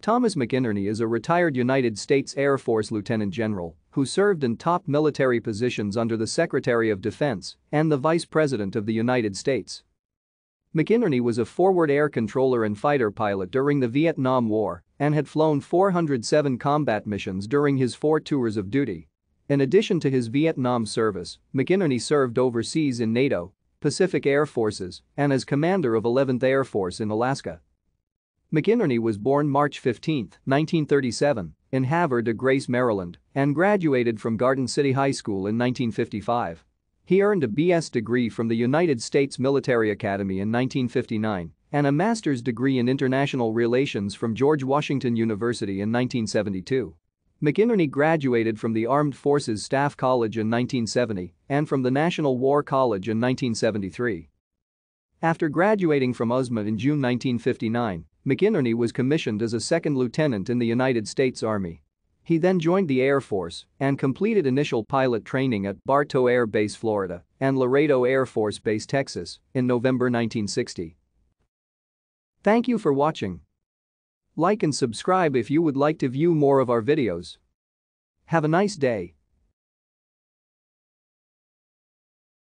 Thomas McInerney is a retired United States Air Force Lieutenant General who served in top military positions under the Secretary of Defense and the Vice President of the United States. McInerney was a forward air controller and fighter pilot during the Vietnam War and had flown 407 combat missions during his four tours of duty. In addition to his Vietnam service, McInerney served overseas in NATO, Pacific Air Forces, and as commander of 11th Air Force in Alaska. McInerney was born March 15, 1937, in Havre de Grace, Maryland, and graduated from Garden City High School in 1955. He earned a BS degree from the United States Military Academy in 1959 and a master's degree in international relations from George Washington University in 1972. McInerney graduated from the Armed Forces Staff College in 1970 and from the National War College in 1973. After graduating from USMA in June 1959, McInerney was commissioned as a second lieutenant in the United States Army. He then joined the Air Force and completed initial pilot training at Bartow Air Base, Florida and Laredo Air Force Base, Texas in November 1960. Thank you for watching. Like and subscribe if you would like to view more of our videos. Have a nice day.